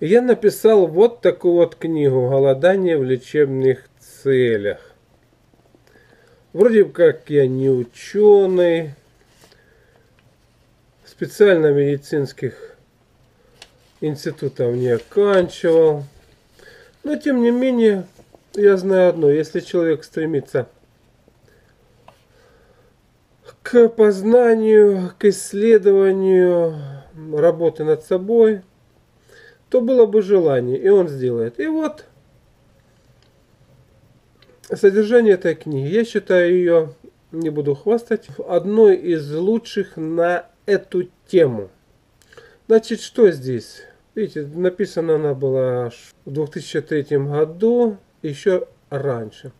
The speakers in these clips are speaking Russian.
Я написал вот такую вот книгу «Голодание в лечебных целях». Вроде как я не ученый, специально медицинских институтов не оканчивал. Но тем не менее, я знаю одно, если человек стремится к познанию, к исследованию работы над собой, то было бы желание, и он сделает. И вот содержание этой книги. Я считаю ее, не буду хвастать, одной из лучших на эту тему. Значит, что здесь? Видите, написана она была в 2003 году, еще раньше.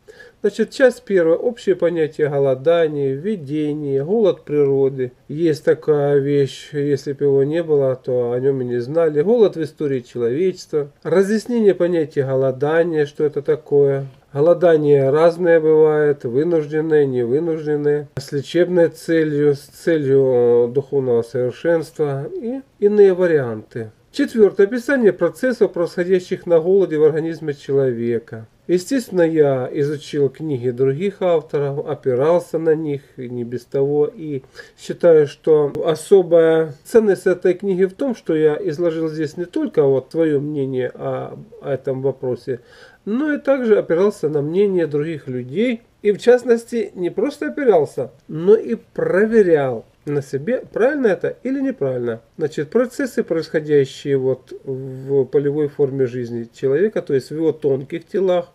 Значит, часть первая. Общее понятие голодания, введение, голод природы. Есть такая вещь, если бы его не было, то о нем и не знали. Голод в истории человечества. Разъяснение понятия голодания, что это такое. Голодание разное бывает, вынужденное, невынужденное, с лечебной целью, с целью духовного совершенства и иные варианты. Четвертое. Описание процессов, происходящих на голоде в организме человека. Естественно, я изучил книги других авторов, опирался на них, не без того, и считаю, что особая ценность этой книги в том, что я изложил здесь не только вот свое мнение о, о этом вопросе, но и также опирался на мнение других людей, и в частности не просто опирался, но и проверял на себе, правильно это или неправильно. Значит, процессы, происходящие вот в полевой форме жизни человека, то есть в его тонких телах,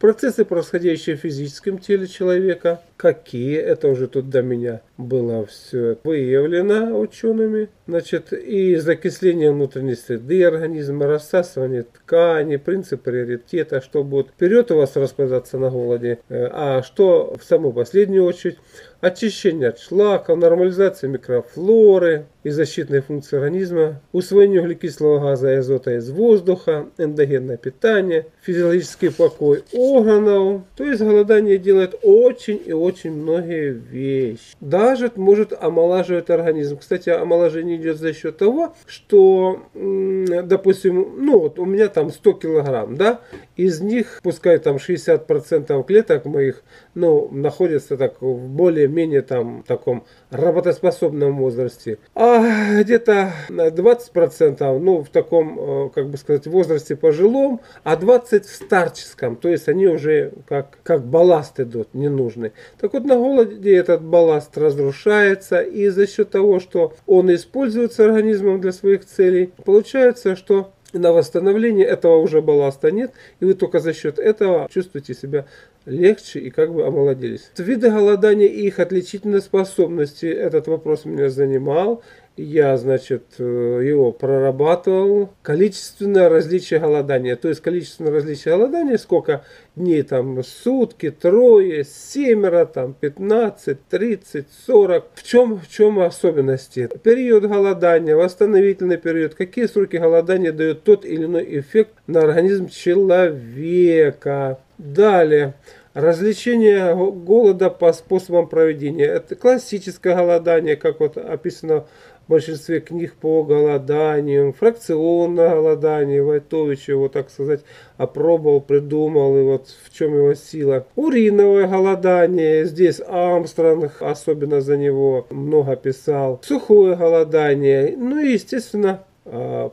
процессы, происходящие в физическом теле человека, какие, это уже тут до меня было все выявлено учеными, значит, и закисление внутренней среды организма, рассасывание ткани, принцип приоритета, что будет. Вперед у вас распадаться на голоде, э, а что в самую последнюю очередь, очищение от шлака, нормализация микрофлоры и защитной функции организма, усвоение углекислого газа и азота из воздуха, эндогенное питание, физиологический покой органов. То есть голодание делает очень и очень многие вещи. Даже может омолаживать организм. Кстати, омоложение идет за счет того, что, допустим, ну вот у меня там 100 килограмм, да, из них, пускай там 60% клеток моих, ну, находятся так в более-менее там таком работоспособном возрасте. А где-то 20%, ну, в таком, э, как бы сказать, возрасте пожилом, а 20% в старческом. То есть они уже как, как балласт идут, ненужные. Так вот, на голоде этот балласт разрушается, и за счет того, что он используется организмом для своих целей, получается, что на восстановление этого уже балласта нет, и вы только за счет этого чувствуете себя легче и как бы омолодились. Виды голодания и их отличительные способности, этот вопрос меня занимал. Я, значит, э, его прорабатывал. Количественное различие голодания. То есть количественное различие голодания, сколько дней там, сутки, трое, семеро, там, 15, 30, 40. В чем, в чем особенности? Период голодания, восстановительный период. Какие сроки голодания дают тот или иной эффект на организм человека. Далее. Развлечение голода по способам проведения. Это классическое голодание, как вот описано большинстве книг по голоданию. Фракционное голодание. Войтович его, так сказать, опробовал, придумал, и вот в чем его сила. Уриновое голодание. Здесь Армстронг, особенно за него, много писал. Сухое голодание. Ну и, естественно,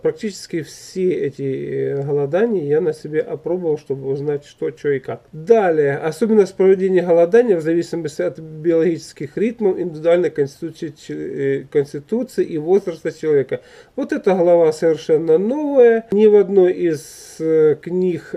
практически все эти э, голодания я на себе опробовал, чтобы узнать, что, что и как. Далее, особенность проведения голодания в зависимости от биологических ритмов, индивидуальной конституции, э, конституции и возраста человека. Вот эта глава совершенно новая. Ни в одной из э, книг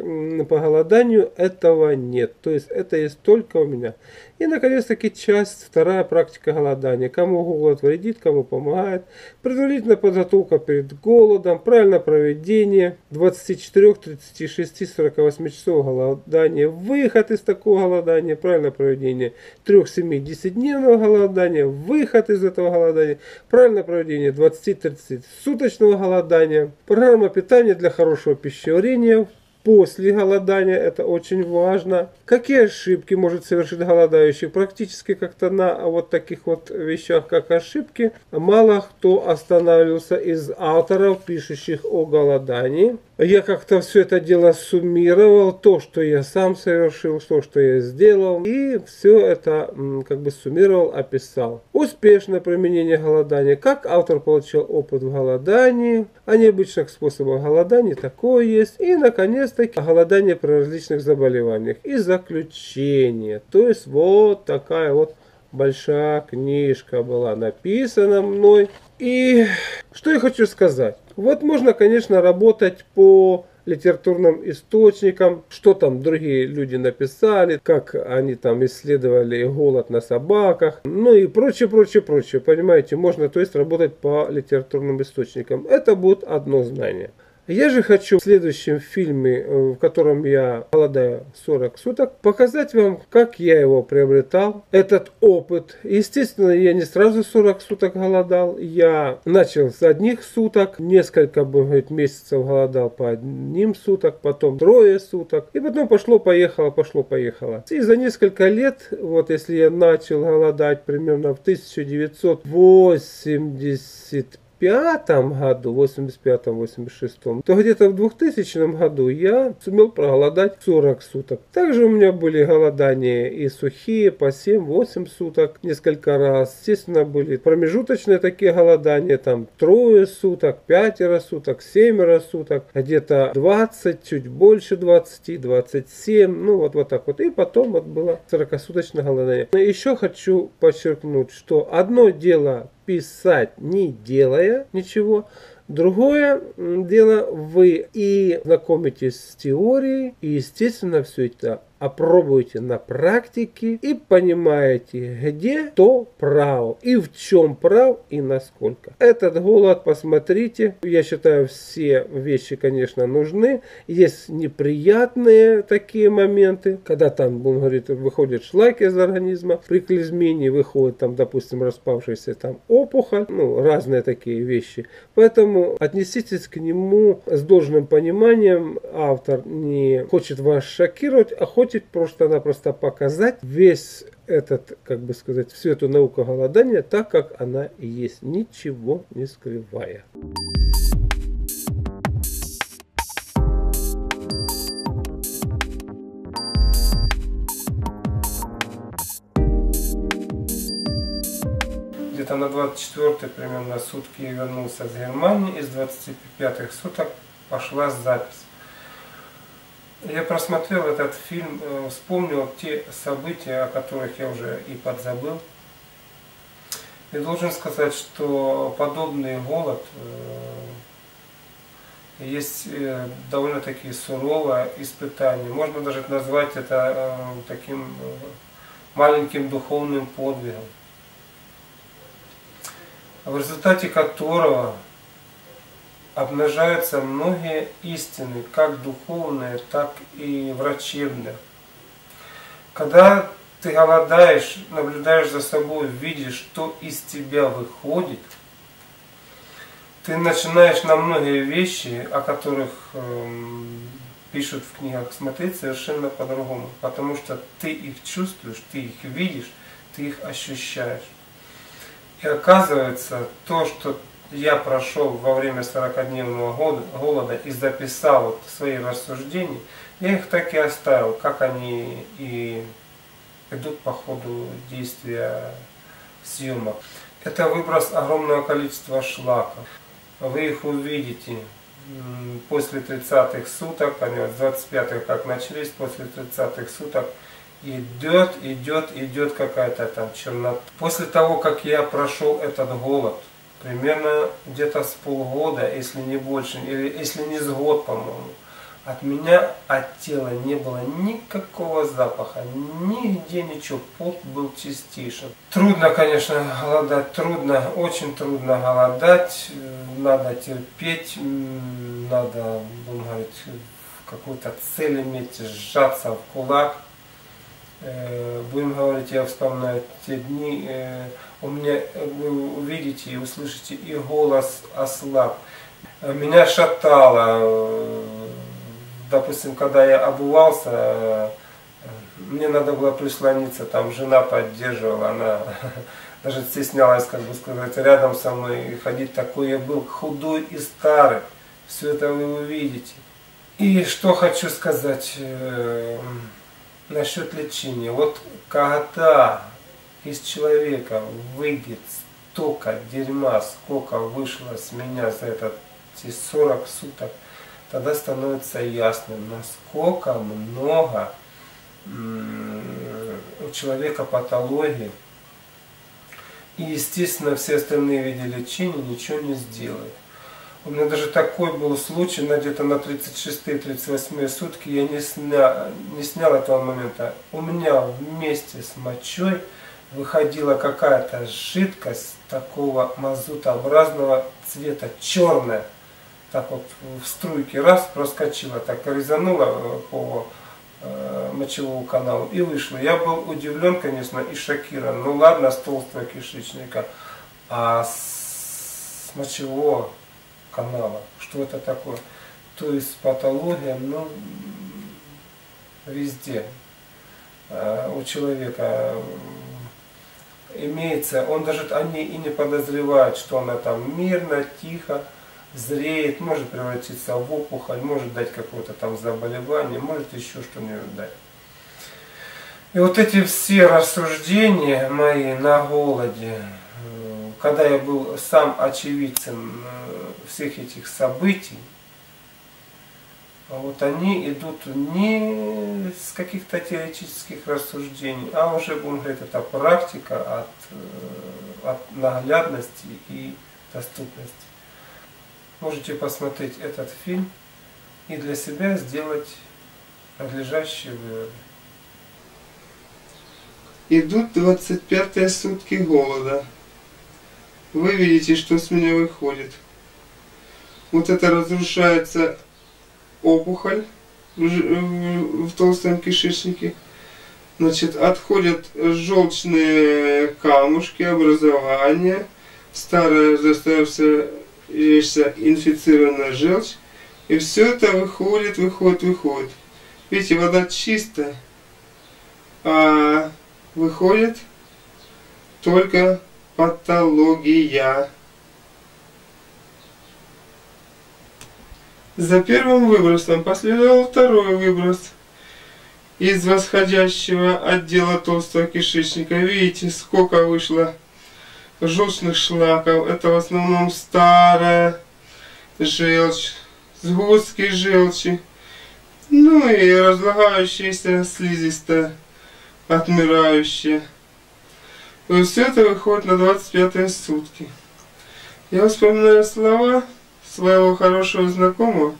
по голоданию этого нет. То есть это есть только у меня. И, наконец-таки, часть, вторая практика голодания. Кому голод вредит, кому помогает. Предварительная подготовка перед голодом, правильное проведение. 24, 36, 48 часов голодания, выход из такого голодания, правильное проведение 3-7, 10-дневного голодания, выход из этого голодания, правильное проведение 20-30 суточного голодания, программа питания для хорошего пищеварения, после голодания, это очень важно. Какие ошибки может совершить голодающий? Практически как-то на вот таких вот вещах, как ошибки, мало кто останавливался из авторов, пишущих о голодании. Я как-то все это дело суммировал, то, что я сам совершил, то, что я сделал, и все это как бы суммировал, описал. Успешное применение голодания, как автор получил опыт в голодании, о необычных способах голодания, такое есть, и, наконец-таки, голодание при различных заболеваниях, и заключение, то есть вот такая вот большая книжка была написана мной. И что я хочу сказать. Вот можно, конечно, работать по литературным источникам, что там другие люди написали, как они там исследовали голод на собаках, ну и прочее, прочее, прочее. Понимаете, можно то есть работать по литературным источникам. Это будет одно знание. Я же хочу в следующем фильме, э, в котором я голодаю 40 суток, показать вам, как я его приобретал, этот опыт. Естественно, я не сразу 40 суток голодал, я начал с одних суток, несколько, говорить, месяцев голодал по одним суток, потом трое суток, и потом пошло-поехало, пошло-поехало. И за несколько лет, вот если я начал голодать примерно в 1985 пятом году, 85-86, то где-то в 2000 году я сумел проголодать 40 суток. Также у меня были голодания и сухие по 7-8 суток несколько раз. Естественно, были промежуточные такие голодания, там трое суток, пятеро суток, семеро суток, где-то 20, чуть больше 20, 27, ну вот, вот так вот. И потом вот было 40-суточное голодание. Но еще хочу подчеркнуть, что одно дело писать, не делая ничего. Другое дело, вы и знакомитесь с теорией, и, естественно, все это опробуйте на практике и понимаете, где то прав, и в чем прав, и насколько. Этот голод посмотрите. Я считаю, все вещи, конечно, нужны. Есть неприятные такие моменты, когда там, будем говорить, выходит шлак из организма, при клизмине выходит там, допустим, распавшийся там опухоль, ну, разные такие вещи. Поэтому отнеситесь к нему с должным пониманием. Автор не хочет вас шокировать, а хочет хочет просто-напросто показать весь этот, как бы сказать, всю эту науку голодания так, как она и есть, ничего не скрывая. где-то на 24 примерно сутки я вернулся из Германии, из 25 суток пошла запись. Я просмотрел этот фильм, э, вспомнил те события, о которых я уже и подзабыл. И должен сказать, что подобный голод э, есть э, довольно-таки суровое испытание. Можно даже назвать это таким маленьким духовным подвигом, в результате которого обнажаются многие истины, как духовные, так и врачебные. Когда ты голодаешь, наблюдаешь за собой, видишь, что из тебя выходит, ты начинаешь на многие вещи, о которых э, пишут в книгах, смотреть совершенно по-другому. Потому что ты их чувствуешь, ты их видишь, ты их ощущаешь. И оказывается, то, что я прошел во время 40-дневного голода и записал вот свои рассуждения, я их так и оставил, как они и идут по ходу действия съемок. Это выброс огромного количества шлака. Вы их увидите после 30-х суток, они 25-х как начались, после 30-х суток идет, идет, идет какая-то там чернота. После того, как я прошел этот голод, примерно где-то с полгода, если не больше, или если не с год, по-моему. От меня, от тела не было никакого запаха, нигде ничего, пот был чистейшим. Трудно, конечно, голодать, трудно, очень трудно голодать, надо терпеть, надо, будем говорить, какую-то цель иметь, сжаться в кулак. Э, будем говорить, я вспоминаю те дни, э, у меня вы увидите и услышите и голос ослаб. Меня шатало, допустим, когда я обувался, мне надо было прислониться, там жена поддерживала, она даже стеснялась, как бы сказать, рядом со мной ходить такой я был худой и старый. Все это вы увидите. И что хочу сказать э, насчет лечения. Вот когда из человека выйдет столько дерьма, сколько вышло с меня за этот, эти 40 суток, тогда становится ясным, насколько много у человека патологии. И, естественно, все остальные виды лечения ничего не сделают. У меня даже такой был случай, на где-то на 36-38 сутки я не снял, не снял этого момента. У меня вместе с мочой выходила какая-то жидкость такого мазутообразного цвета, черная. Так вот в струйке раз проскочила, так резанула по э, мочевому каналу и вышла. Я был удивлен, конечно, и шокирован. Ну ладно, с толстого кишечника, а с мочевого канала. Что это такое? То есть патология, ну, везде э, у человека имеется, он даже, они и не подозревают, что она там мирно, тихо, зреет, может превратиться в опухоль, может дать какое-то там заболевание, может еще что-нибудь дать. И вот эти все рассуждения мои на голоде, когда я был сам очевидцем э, всех этих событий, вот они идут не с каких-то теоретических рассуждений, а уже, будем говорить, это практика от, э, от наглядности и доступности. Можете посмотреть этот фильм и для себя сделать надлежащие выводы. Идут 25 сутки голода вы видите, что с меня выходит. Вот это разрушается опухоль в, толстом кишечнике. Значит, отходят желчные камушки, образования, старая застоявшаяся инфицированная желчь. И все это выходит, выходит, выходит. Видите, вода чистая, а выходит только Патология. За первым выбросом последовал второй выброс из восходящего отдела толстого кишечника. Видите, сколько вышло желчных шлаков. Это в основном старая желчь, сгустки желчи. Ну и разлагающаяся слизистая, отмирающая. И все это выходит на 25 сутки. Я вспоминаю слова своего хорошего знакомого,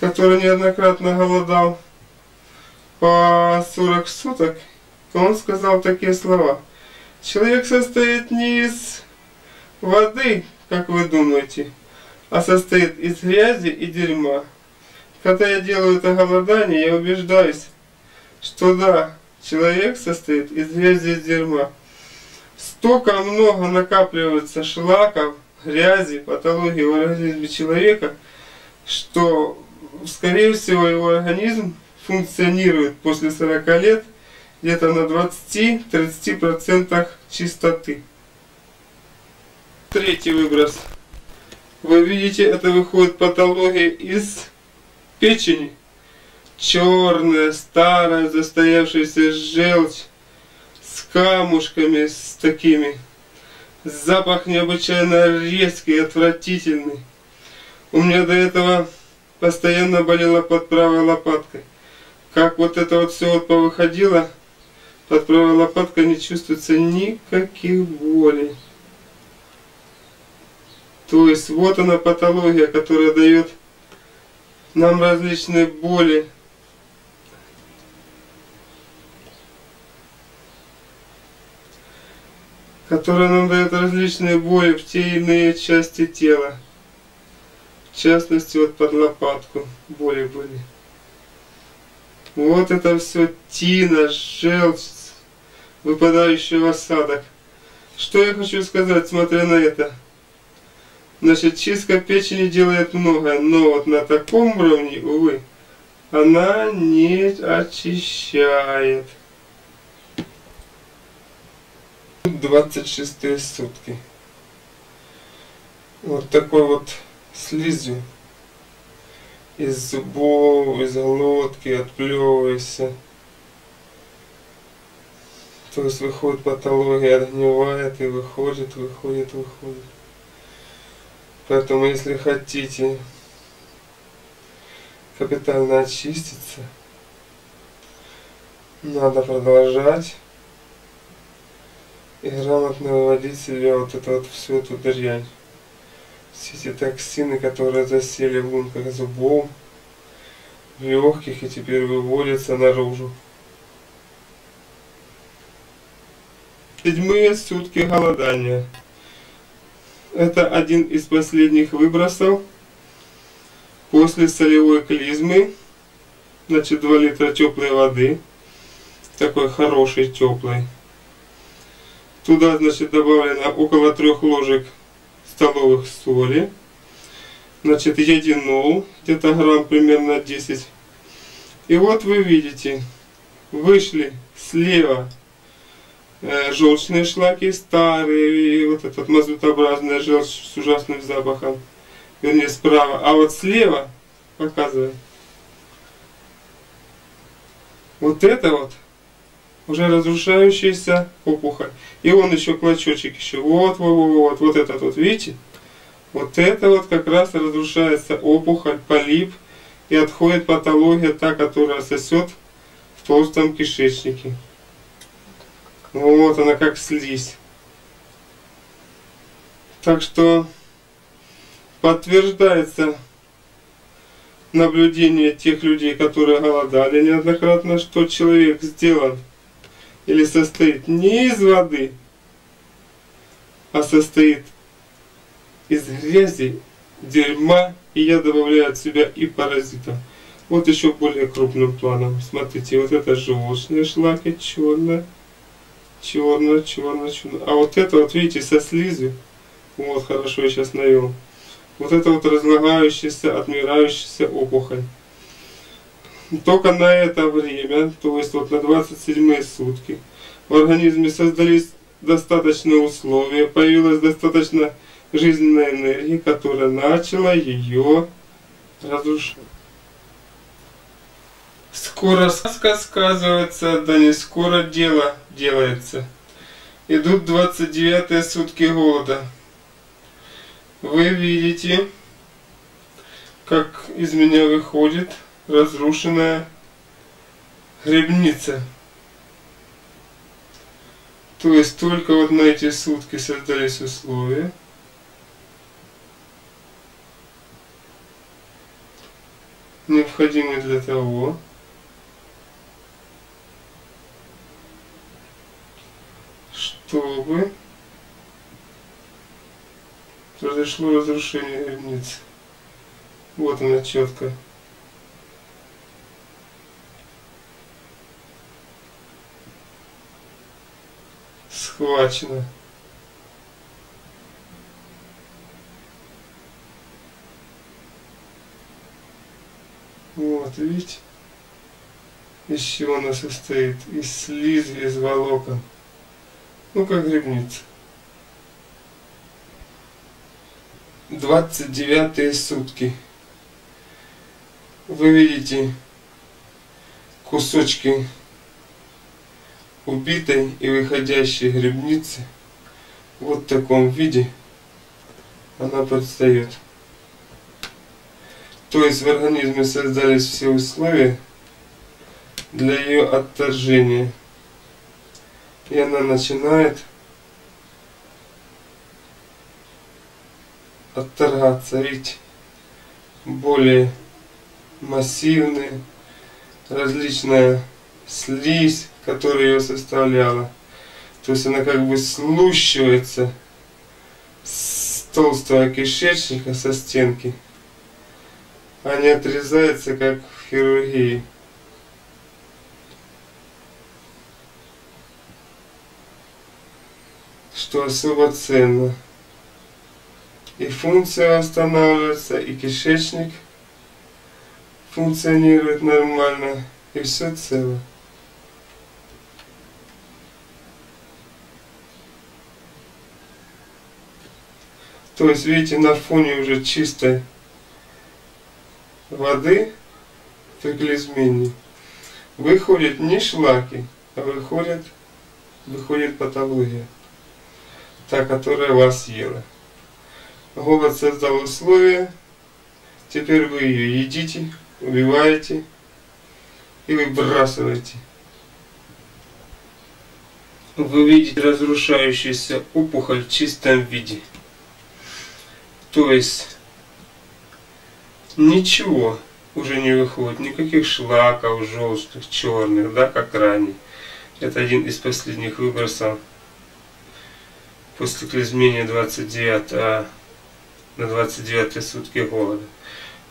который неоднократно голодал по 40 суток. Он сказал такие слова. Человек состоит не из воды, как вы думаете, а состоит из грязи и дерьма. Когда я делаю это голодание, я убеждаюсь, что да, человек состоит из грязи и дерьма столько много накапливается шлаков, грязи, патологии в организме человека, что, скорее всего, его организм функционирует после 40 лет где-то на 20-30% чистоты. Третий выброс. Вы видите, это выходит патология из печени. Черная, старая, застоявшаяся желчь камушками с такими. Запах необычайно резкий отвратительный. У меня до этого постоянно болела под правой лопаткой. Как вот это вот все вот повыходило, под правой лопаткой не чувствуется никаких болей. То есть вот она патология, которая дает нам различные боли, которая нам дает различные боли в те иные части тела. В частности, вот под лопатку боли были. Вот это все тина, желчь, выпадающий в осадок. Что я хочу сказать, смотря на это? Значит, чистка печени делает многое, но вот на таком уровне, увы, она не очищает. 26 сутки. Вот такой вот слизью из зубов, из глотки, отплевывайся. То есть выходит патология, отгнивает и выходит, выходит, выходит. Поэтому если хотите капитально очиститься, надо продолжать и грамотно выводить себе вот эту вот всю эту дрянь. Все эти токсины, которые засели в лунках зубов, в легких и теперь выводятся наружу. Седьмые сутки голодания. Это один из последних выбросов после солевой клизмы. Значит, 2 литра теплой воды. Такой хорошей теплой. Туда, значит, добавлено около трех ложек столовых соли. Значит, единол, где-то грамм примерно 10. И вот вы видите, вышли слева э, желчные шлаки старые, и вот этот мазутообразная желчь с ужасным запахом, вернее справа, а вот слева показывает. Вот это вот уже разрушающаяся опухоль. И он еще клочочек еще. Вот, вот, вот, вот, вот этот вот, видите? Вот это вот как раз разрушается опухоль, полип, и отходит патология, та, которая сосет в толстом кишечнике. Вот она как слизь. Так что подтверждается наблюдение тех людей, которые голодали неоднократно, что человек сделан или состоит не из воды, а состоит из грязи, дерьма, и я добавляю от себя и паразитов. Вот еще более крупным планом. Смотрите, вот это желчная шлаки, черная, черная, черная, черная. А вот это вот, видите, со слизью, вот хорошо я сейчас навел. Вот это вот разлагающаяся, отмирающаяся опухоль. Только на это время, то есть вот на 27 сутки, в организме создались достаточные условия, появилась достаточно жизненной энергии, которая начала ее разрушать. Скоро сказка сказывается, да не скоро дело делается. Идут 29 сутки голода. Вы видите, как из меня выходит разрушенная грибница. То есть только вот на эти сутки создались условия. необходимые для того, чтобы произошло разрушение грибницы. Вот она четко. Схвачено. Вот, видите? Из чего она состоит? Из слизи, из волокон. Ну, как грибница. 29 сутки. Вы видите кусочки убитой и выходящей грибницы вот в таком виде она предстает. То есть в организме создались все условия для ее отторжения. И она начинает отторгаться, ведь более массивные, различная слизь, которая ее составляла. То есть она как бы слущивается с толстого кишечника, со стенки, а не отрезается, как в хирургии. Что особо ценно. И функция восстанавливается, и кишечник функционирует нормально, и все цело. То есть, видите, на фоне уже чистой воды при клизмении выходит не шлаки, а выходит, выходит патология, та, которая вас ела. Голод создал условия, теперь вы ее едите, убиваете и выбрасываете. Вы видите разрушающуюся опухоль в чистом виде. То есть ничего уже не выходит, никаких шлаков, желтых, черных, да, как ранее. Это один из последних выбросов после клизмения 29 а на 29 сутки голода.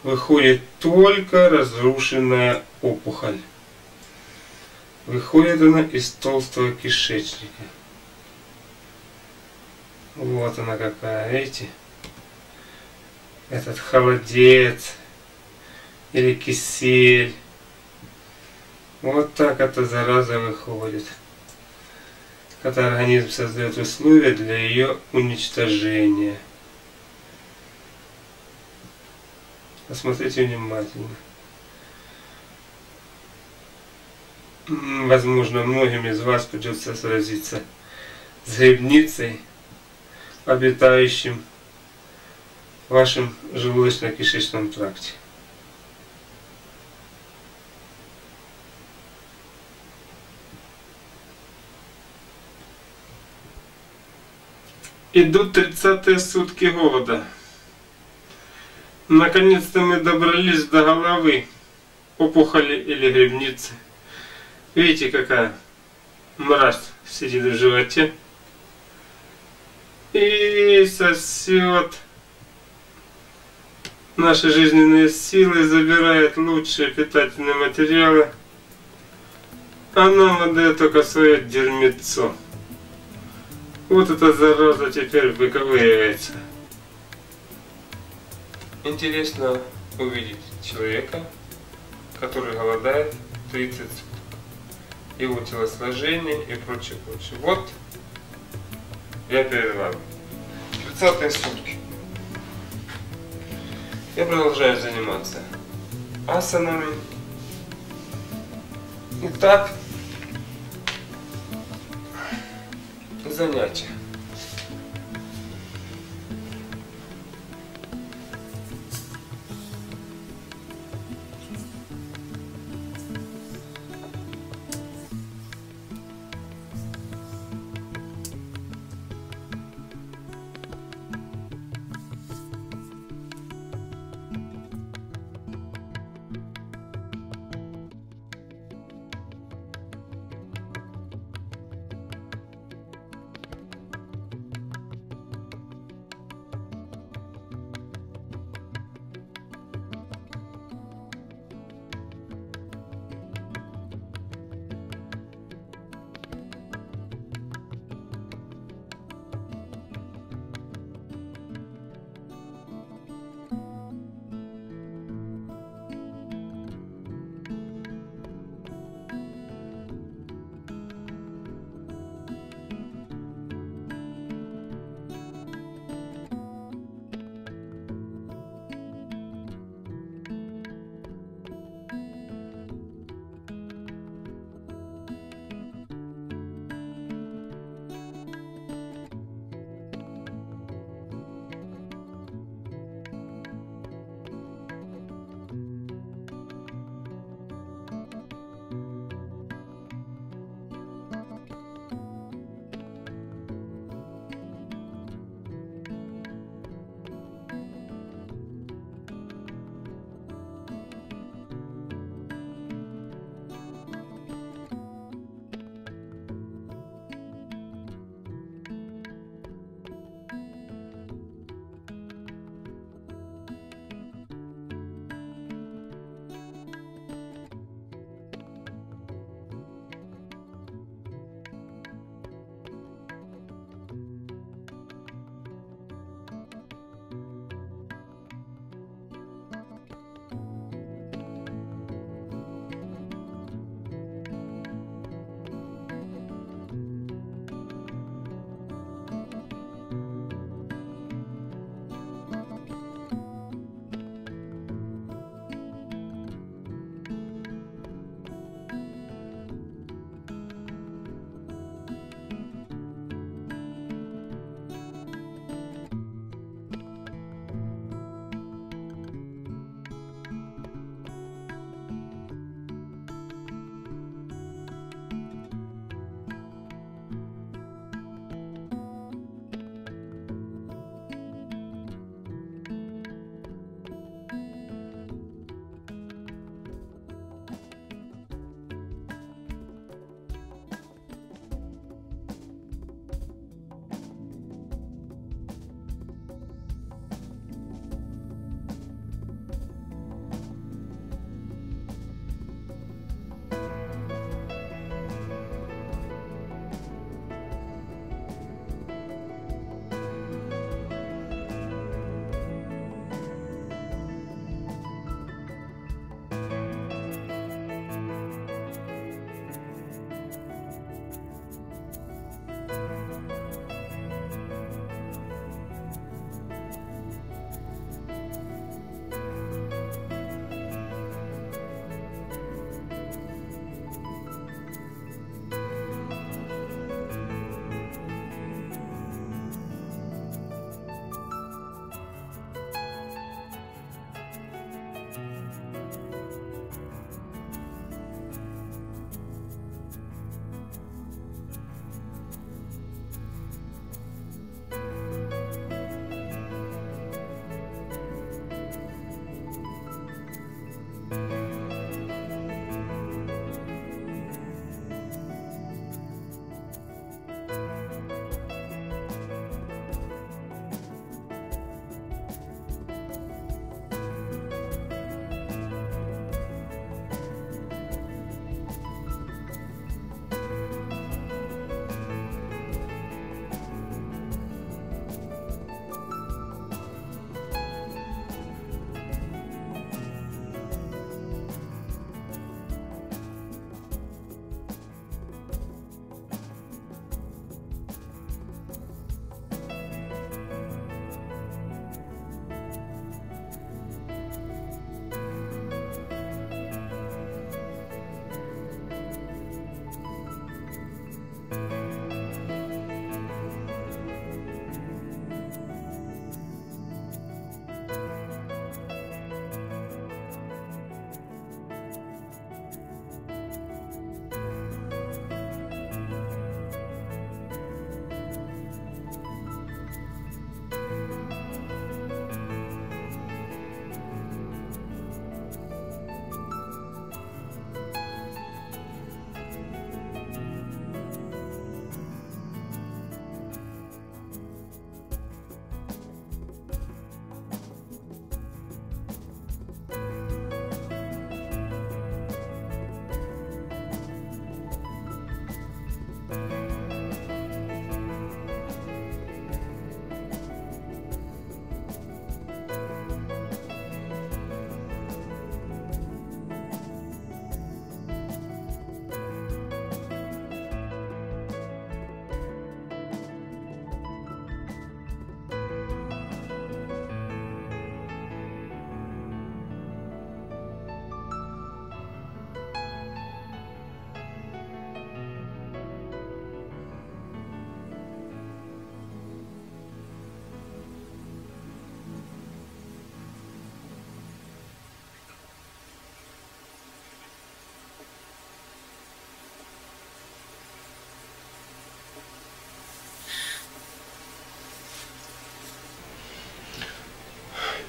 Выходит только разрушенная опухоль. Выходит она из толстого кишечника. Вот она какая, видите? Этот холодец или кисель. Вот так эта зараза выходит. Когда организм создает условия для ее уничтожения. Посмотрите внимательно. Возможно, многим из вас придется сразиться с грибницей, обитающим вашем желудочно-кишечном тракте. Идут 30 сутки голода. Наконец-то мы добрались до головы опухоли или грибницы. Видите, какая мразь сидит в животе. И сосет наши жизненные силы, забирает лучшие питательные материалы. А нам отдает только свое дерьмецо. Вот эта зараза теперь выковыривается. Интересно увидеть человека, который голодает 30 суток. Его телосложение и прочее, прочее. Вот я перед вами. 30 сутки. Я продолжаю заниматься асанами. Итак, занятия.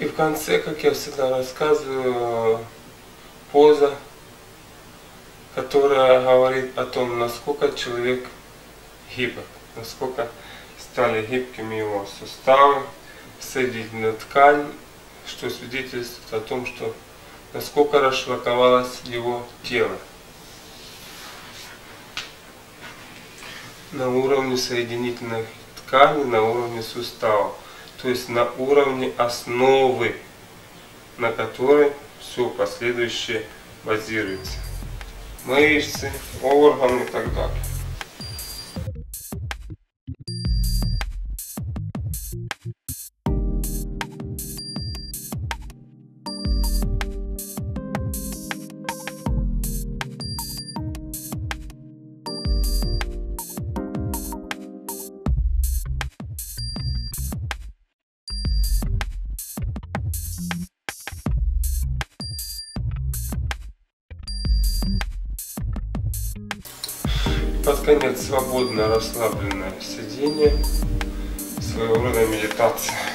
И в конце, как я всегда рассказываю, поза, которая говорит о том, насколько человек гибок, насколько стали гибкими его суставы, соединительная ткань, что свидетельствует о том, что насколько расшлаковалось его тело. На уровне соединительной ткани, на уровне суставов, то есть на уровне основы, на которой все последующее базируется. Мышцы, органы и так далее. Под конец свободно расслабленное сидение, своего рода медитация.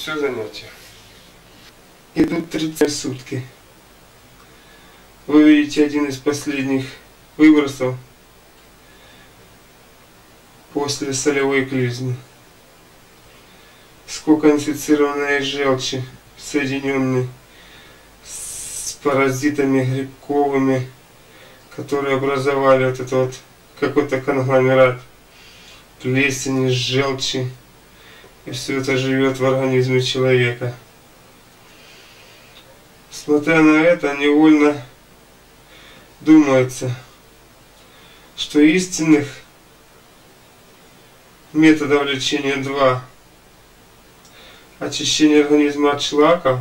Все занятие. Идут 30 сутки. Вы видите один из последних выбросов после солевой клизни. Сколько инфицированной желчи, соединенной с паразитами грибковыми, которые образовали вот этот вот какой-то конгломерат плесени, желчи, и все это живет в организме человека. Смотря на это, невольно думается, что истинных методов лечения два. Очищение организма от шлаков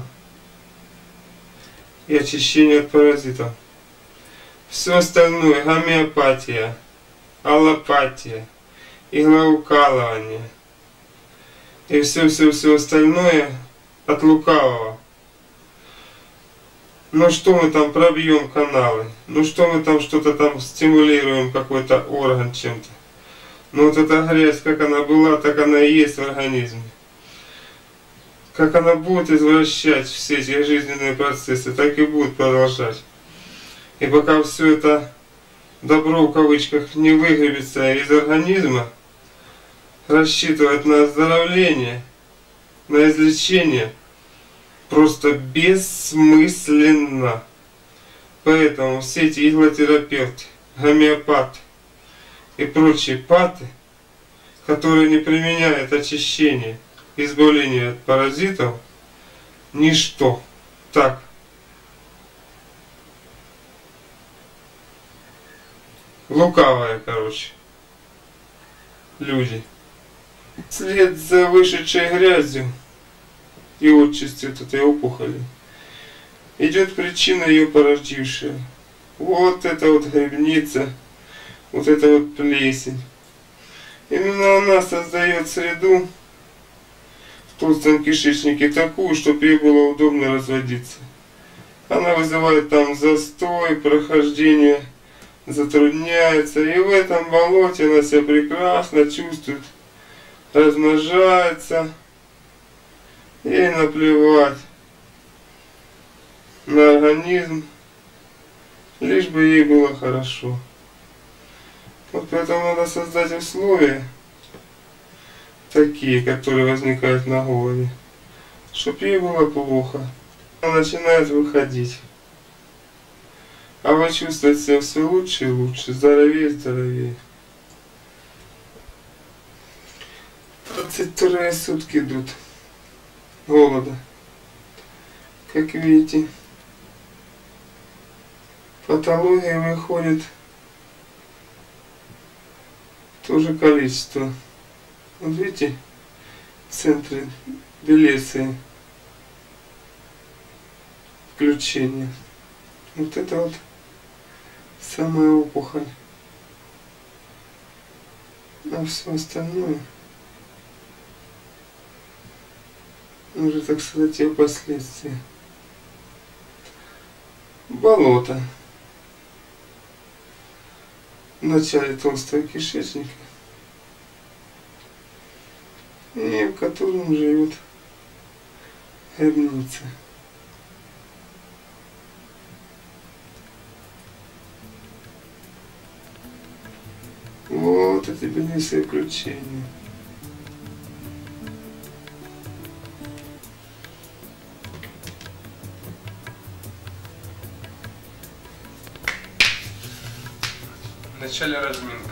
и очищение от паразитов. Все остальное, гомеопатия, аллопатия, иглоукалывание – и все-все-все остальное от лукавого. Ну что мы там пробьем каналы? Ну что мы там что-то там стимулируем какой-то орган чем-то? Ну вот эта грязь, как она была, так она и есть в организме. Как она будет извращать все эти жизненные процессы, так и будет продолжать. И пока все это добро в кавычках не выгребется из организма, рассчитывать на оздоровление, на излечение просто бессмысленно. Поэтому все эти иглотерапевты, гомеопаты и прочие паты, которые не применяют очищение, избавление от паразитов, ничто. Так. Лукавая, короче. Люди. Вслед за вышедшей грязью и отчастью от этой опухоли идет причина ее породившая. Вот эта вот грибница, вот эта вот плесень. Именно она создает среду в толстом кишечнике такую, чтобы ей было удобно разводиться. Она вызывает там застой, прохождение затрудняется. И в этом болоте она себя прекрасно чувствует размножается, ей наплевать на организм, лишь бы ей было хорошо. Вот поэтому надо создать условия, такие, которые возникают на голове, чтобы ей было плохо. Она начинает выходить. А вы чувствуете себя все лучше и лучше, здоровее и здоровее. 22 сутки идут голода. Как видите, патология выходит то же количество. Вот видите, в центре Белеции включение. Вот это вот самая опухоль. А все остальное уже, так сказать, ее последствия. Болото. Начале толстого кишечника. И в котором живет гробница. Вот это белесые включения. Начале разминка.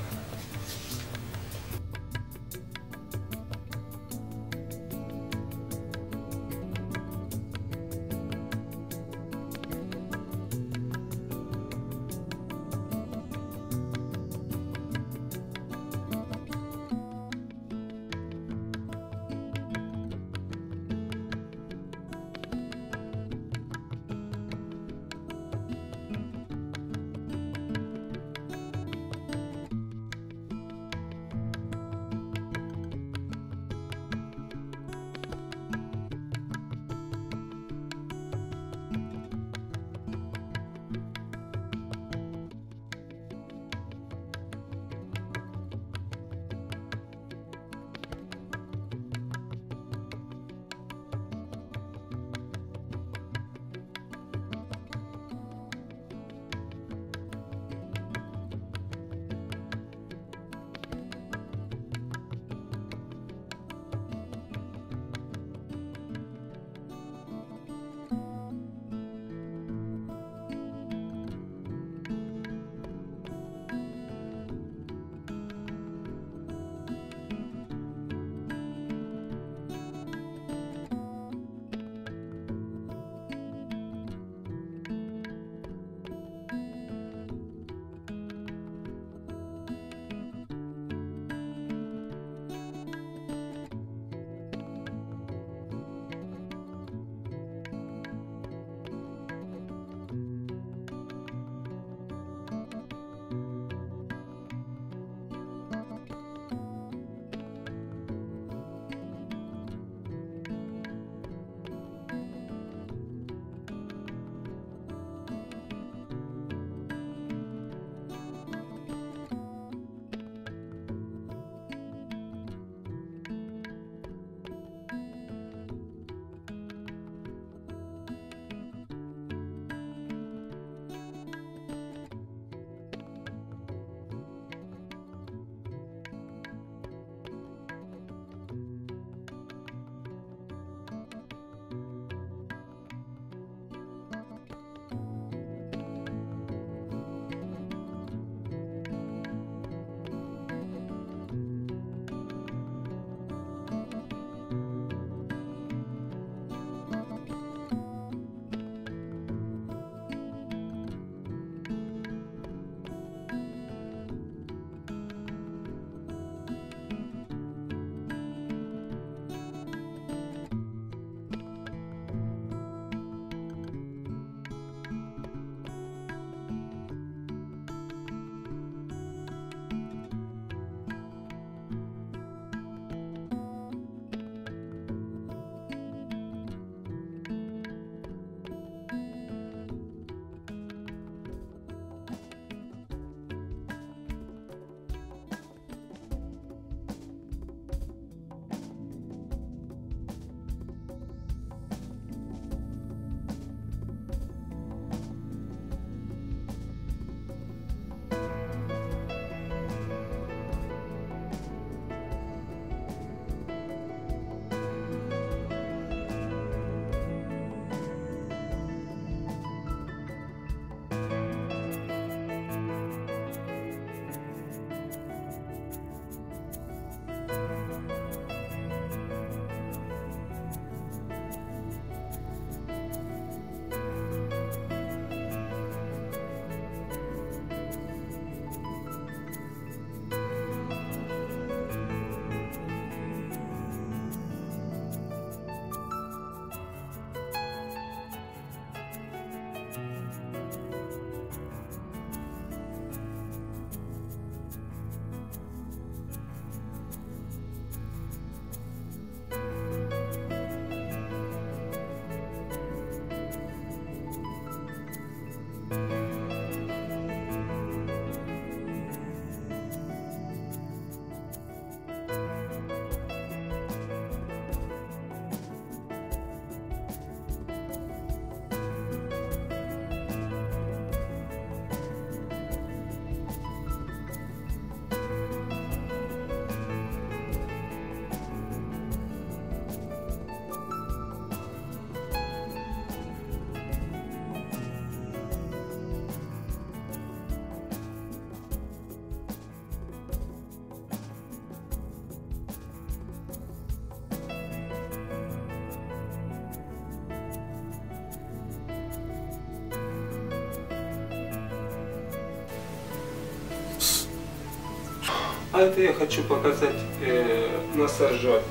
А это я хочу показать э, насажать.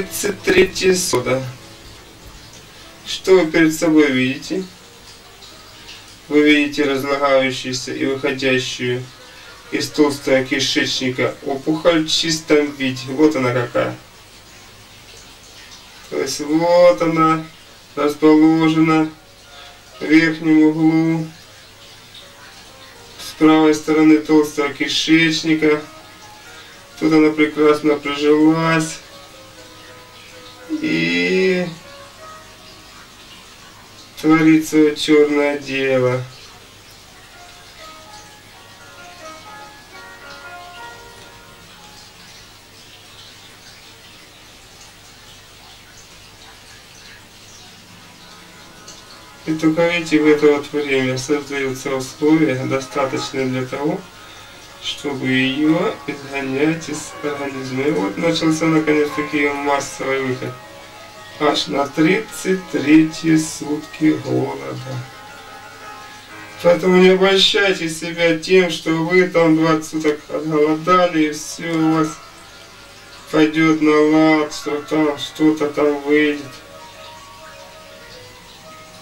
33 сода. Что вы перед собой видите? Вы видите разлагающуюся и выходящую из толстого кишечника опухоль в чистом виде. Вот она какая. То есть вот она расположена в верхнем углу с правой стороны толстого кишечника. Тут она прекрасно прижилась. Творится черное дело. И только видите, в это вот время создаются условия, достаточные для того, чтобы ее изгонять из организма. И вот начался наконец-таки ее массовый выход. Аж на 33 сутки голода. Поэтому не обольщайте себя тем, что вы там 20 суток отголодали, и все у вас пойдет на лад, что там что-то там выйдет.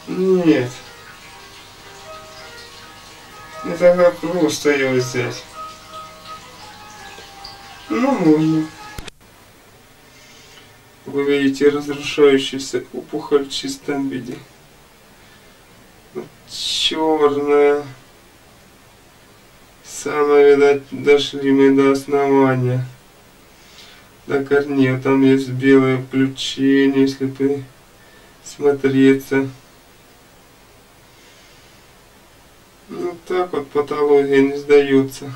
Нет. Это как просто ее взять. Ну, можно. Вы видите разрушающийся опухоль в чистом виде. Черная. Самое, видать, дошли мы до основания. До корней. Там есть белое включение, если бы смотреться. Ну так вот патология не сдается.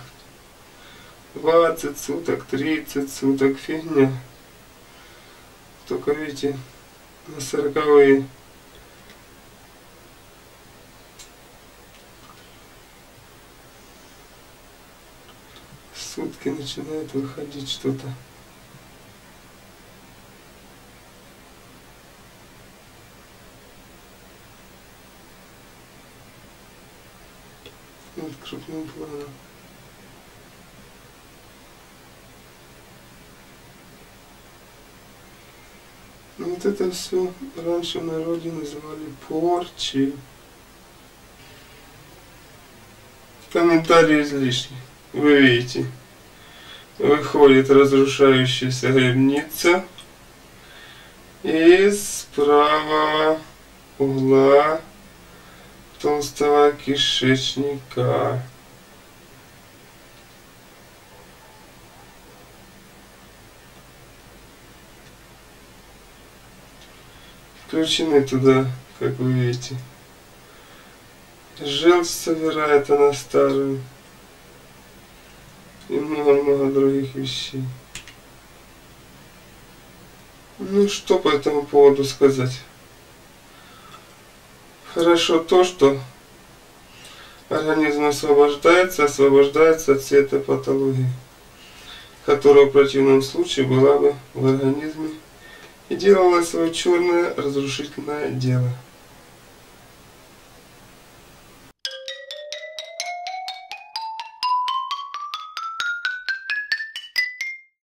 20 суток, 30 суток, фигня. Только видите, на сороковые. Сутки начинает выходить что-то. Вот крупным планом. Вот это все раньше в народе называли порчи. Комментарии излишни. Вы видите, выходит разрушающаяся гребница из правого угла толстого кишечника. Включены туда, как вы видите. Желчь собирает она старую. И много-много других вещей. Ну что по этому поводу сказать? Хорошо то, что организм освобождается, освобождается от всей этой патологии, которая в противном случае была бы в организме и делала свое черное разрушительное дело.